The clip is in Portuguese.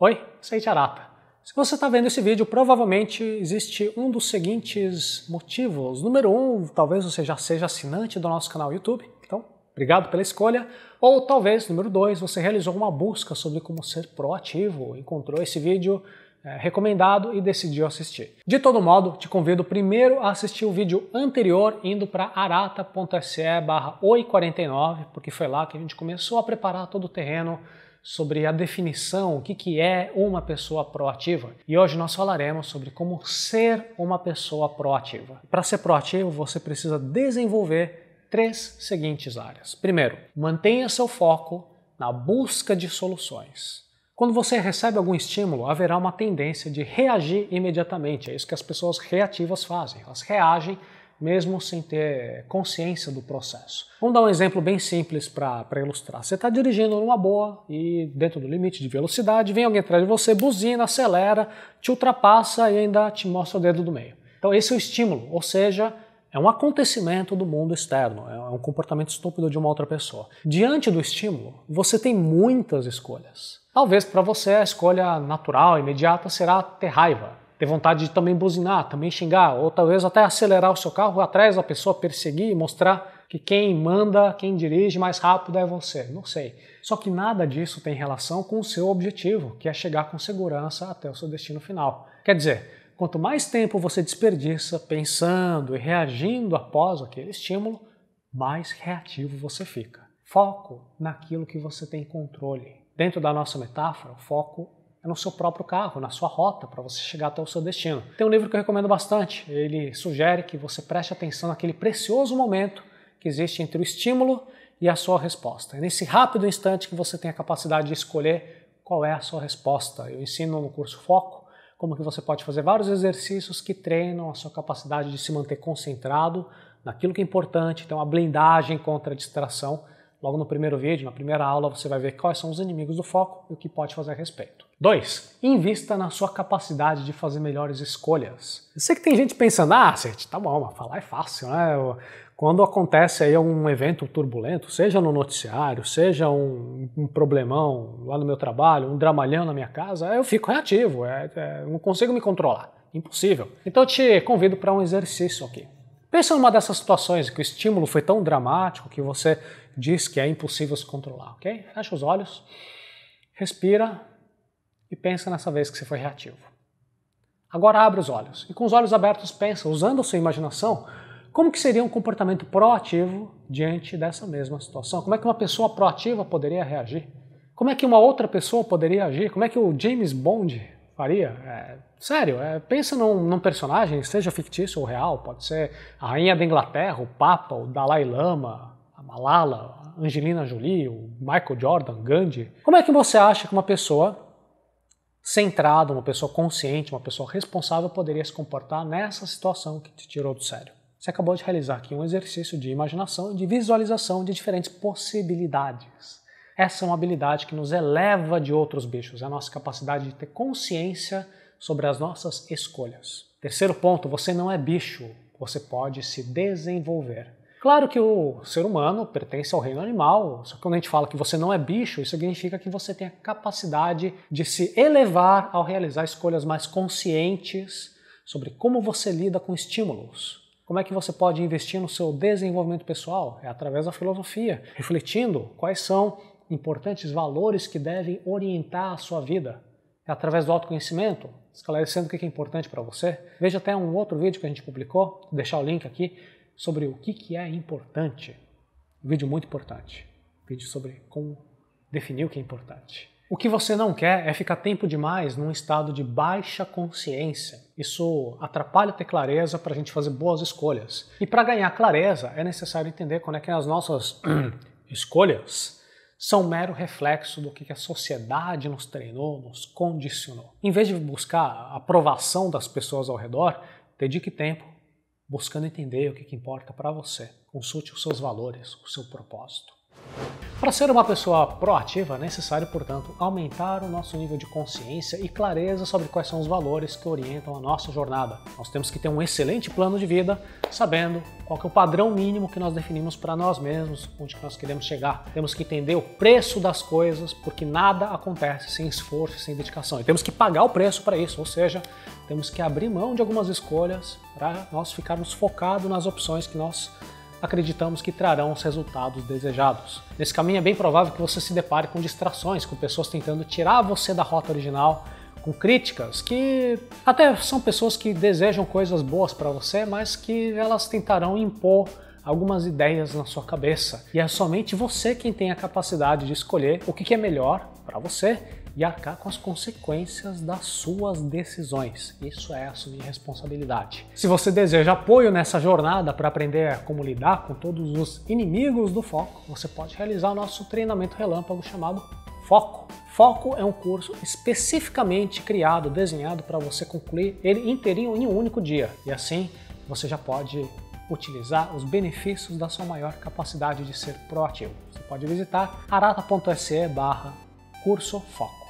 Oi, Seite Arata. Se você está vendo esse vídeo, provavelmente existe um dos seguintes motivos. Número um, talvez você já seja assinante do nosso canal YouTube, então obrigado pela escolha. Ou talvez, número dois, você realizou uma busca sobre como ser proativo, encontrou esse vídeo é, recomendado e decidiu assistir. De todo modo, te convido primeiro a assistir o vídeo anterior indo para arata.se barra oi49, porque foi lá que a gente começou a preparar todo o terreno sobre a definição, o que, que é uma pessoa proativa. E hoje nós falaremos sobre como ser uma pessoa proativa. Para ser proativo, você precisa desenvolver três seguintes áreas. Primeiro, mantenha seu foco na busca de soluções. Quando você recebe algum estímulo, haverá uma tendência de reagir imediatamente. É isso que as pessoas reativas fazem. Elas reagem mesmo sem ter consciência do processo. Vamos dar um exemplo bem simples para ilustrar. Você está dirigindo numa boa e dentro do limite de velocidade, vem alguém atrás de você, buzina, acelera, te ultrapassa e ainda te mostra o dedo do meio. Então esse é o estímulo, ou seja, é um acontecimento do mundo externo, é um comportamento estúpido de uma outra pessoa. Diante do estímulo, você tem muitas escolhas. Talvez para você a escolha natural, imediata, será ter raiva, ter vontade de também buzinar, também xingar, ou talvez até acelerar o seu carro atrás da pessoa, perseguir e mostrar que quem manda, quem dirige mais rápido é você. Não sei. Só que nada disso tem relação com o seu objetivo, que é chegar com segurança até o seu destino final. Quer dizer, quanto mais tempo você desperdiça pensando e reagindo após aquele estímulo, mais reativo você fica. Foco naquilo que você tem controle. Dentro da nossa metáfora, o foco no seu próprio carro, na sua rota, para você chegar até o seu destino. Tem um livro que eu recomendo bastante. Ele sugere que você preste atenção naquele precioso momento que existe entre o estímulo e a sua resposta. É nesse rápido instante que você tem a capacidade de escolher qual é a sua resposta. Eu ensino no curso Foco como que você pode fazer vários exercícios que treinam a sua capacidade de se manter concentrado naquilo que é importante, ter uma blindagem contra a distração Logo no primeiro vídeo, na primeira aula, você vai ver quais são os inimigos do foco e o que pode fazer a respeito. 2. Invista na sua capacidade de fazer melhores escolhas. Eu sei que tem gente pensando, ah, Cert, tá bom, mas falar é fácil, né? Quando acontece aí um evento turbulento, seja no noticiário, seja um, um problemão lá no meu trabalho, um dramalhão na minha casa, eu fico reativo, é, é, não consigo me controlar. Impossível. Então eu te convido para um exercício aqui. Pensa numa dessas situações que o estímulo foi tão dramático que você diz que é impossível se controlar, ok? Fecha os olhos, respira e pensa nessa vez que você foi reativo. Agora abre os olhos e com os olhos abertos pensa, usando a sua imaginação, como que seria um comportamento proativo diante dessa mesma situação? Como é que uma pessoa proativa poderia reagir? Como é que uma outra pessoa poderia agir? Como é que o James Bond faria? É, sério, é, pensa num, num, personagem, seja fictício ou real, pode ser a rainha da Inglaterra, o Papa, o Dalai Lama, a Malala, Angelina Jolie, o Michael Jordan, Gandhi. Como é que você acha que uma pessoa centrada, uma pessoa consciente, uma pessoa responsável poderia se comportar nessa situação que te tirou do sério? Você acabou de realizar aqui um exercício de imaginação, de visualização de diferentes possibilidades. Essa é uma habilidade que nos eleva de outros bichos, é a nossa capacidade de ter consciência sobre as nossas escolhas. Terceiro ponto, você não é bicho, você pode se desenvolver. Claro que o ser humano pertence ao reino animal, só que quando a gente fala que você não é bicho, isso significa que você tem a capacidade de se elevar ao realizar escolhas mais conscientes sobre como você lida com estímulos. Como é que você pode investir no seu desenvolvimento pessoal? É através da filosofia, refletindo quais são importantes valores que devem orientar a sua vida. É através do autoconhecimento, esclarecendo o que é importante para você. Veja até um outro vídeo que a gente publicou, vou deixar o link aqui, sobre o que é importante. Um vídeo muito importante. Um vídeo sobre como definir o que é importante. O que você não quer é ficar tempo demais num estado de baixa consciência. Isso atrapalha ter clareza para a gente fazer boas escolhas. E para ganhar clareza é necessário entender quando é que as nossas escolhas são mero reflexo do que a sociedade nos treinou, nos condicionou. Em vez de buscar a aprovação das pessoas ao redor, dedique tempo buscando entender o que importa para você. Consulte os seus valores, o seu propósito. Para ser uma pessoa proativa, é necessário, portanto, aumentar o nosso nível de consciência e clareza sobre quais são os valores que orientam a nossa jornada. Nós temos que ter um excelente plano de vida, sabendo qual é o padrão mínimo que nós definimos para nós mesmos, onde nós queremos chegar. Temos que entender o preço das coisas, porque nada acontece sem esforço sem dedicação. E temos que pagar o preço para isso, ou seja, temos que abrir mão de algumas escolhas para nós ficarmos focados nas opções que nós acreditamos que trarão os resultados desejados. Nesse caminho é bem provável que você se depare com distrações, com pessoas tentando tirar você da rota original, com críticas que até são pessoas que desejam coisas boas para você, mas que elas tentarão impor algumas ideias na sua cabeça. E é somente você quem tem a capacidade de escolher o que é melhor para você e arcar com as consequências das suas decisões. Isso é assumir responsabilidade. Se você deseja apoio nessa jornada para aprender como lidar com todos os inimigos do foco, você pode realizar o nosso treinamento relâmpago chamado Foco. Foco é um curso especificamente criado, desenhado para você concluir ele inteirinho em um único dia. E assim você já pode utilizar os benefícios da sua maior capacidade de ser proativo. Você pode visitar arata.se barra curso foco.